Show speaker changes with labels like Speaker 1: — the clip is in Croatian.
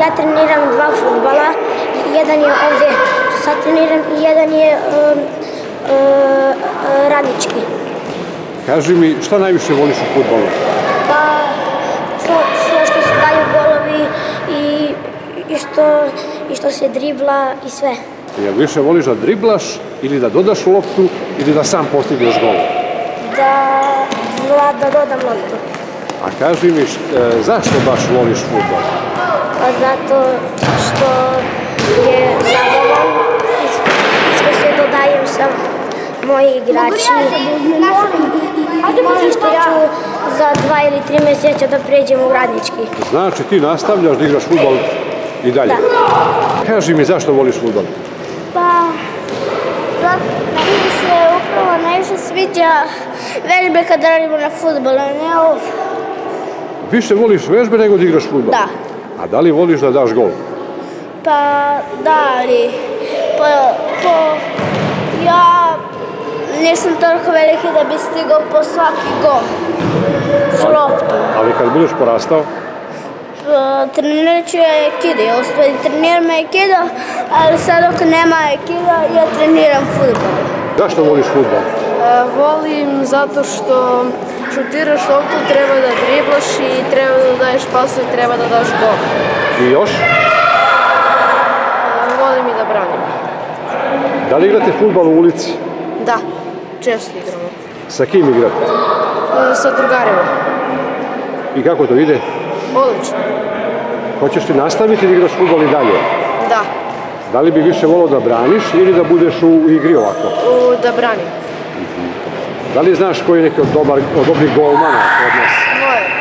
Speaker 1: ja treniram dva futbala. Jedan je ovdje što sad treniram i jedan je um, uh, uh, radnički.
Speaker 2: Kaži mi, šta najviše voliš u futbolu?
Speaker 1: Pa sve što se daju golovi i, i, što, i što se dribla i sve.
Speaker 2: Jel više voliš da driblaš ili da dodaš loptu ili da sam postigneš gol?
Speaker 1: Da, da, da dodam loptu.
Speaker 2: A kaži mi, e, zašto baš voliš futbol?
Speaker 1: Zato što je zabavan i što se dodaju sa moji igrači i što ću za dva ili tri mjeseca da pređem u radnički.
Speaker 2: Znači ti nastavljaš da igraš futbol i dalje?
Speaker 1: Da.
Speaker 2: Kaži mi zašto voliš futbol?
Speaker 1: Pa, zato mi se upravo najviše sviđa vežbe kad radimo na futbolu, a ne ovo.
Speaker 2: Više voliš vežbe nego da igraš futbol?
Speaker 1: Da.
Speaker 2: A da li voliš da daš gol?
Speaker 1: Pa, da, ali po, po, ja nisam toliko veliki da bi stigao po svaki gol s loptom.
Speaker 2: Ali kad budeš porastao,
Speaker 1: Pa, Trenirat ću ja ekide, ja u stvari treniram ekide, ali sad dok nema ekida, ja treniram futbol.
Speaker 2: zašto voliš futbol?
Speaker 3: E, Volim zato što šutiraš loptu, treba da driblaš i treba da daješ pas i treba da daš gol.
Speaker 2: I još?
Speaker 3: E, Volim i da branim.
Speaker 2: Da li igrate futbol u ulici?
Speaker 3: Da, često igramo.
Speaker 2: Sa kim igrate?
Speaker 3: E, Sa drugarima.
Speaker 2: I kako to ide?
Speaker 3: Odlično.
Speaker 2: Hoćeš ti nastaviti da igraš futbol i dalje?
Speaker 3: Da,
Speaker 2: Da li bi više volio da braniš ili da budeš u igri ovako?
Speaker 3: u, da branim.
Speaker 2: Дали знаеш кој е некој добар, добри голман од нас? Мој.